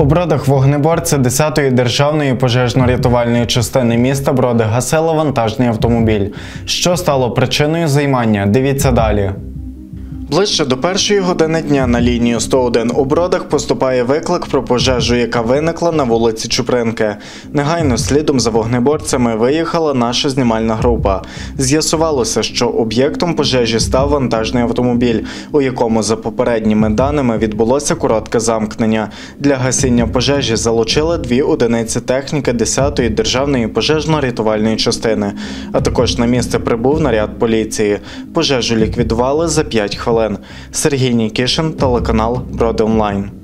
У бродах вогнеборця 10-ї державної пожежно-рятувальної частини міста Броди гасила вантажний автомобіль. Що стало причиною займання? Дивіться далі. Ближче до першої години дня на лінію 101 у Бродах поступає виклик про пожежу, яка виникла на вулиці Чупринки. Негайно слідом за вогнеборцями виїхала наша знімальна група. З'ясувалося, що об'єктом пожежі став вантажний автомобіль, у якому за попередніми даними відбулося коротке замкнення. Для гасіння пожежі залучили дві одиниці техніки 10-ї державної пожежно-рятувальної частини. А також на місце прибув наряд поліції. Пожежу ліквідували за 5 хвилин. Сергій Нікішин, телеканал Броди Онлайн.